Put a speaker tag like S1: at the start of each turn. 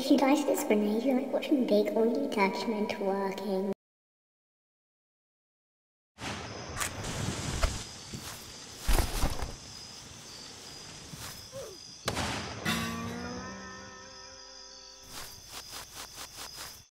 S1: If you like this grenade, you like watching big oily Dutchmen working.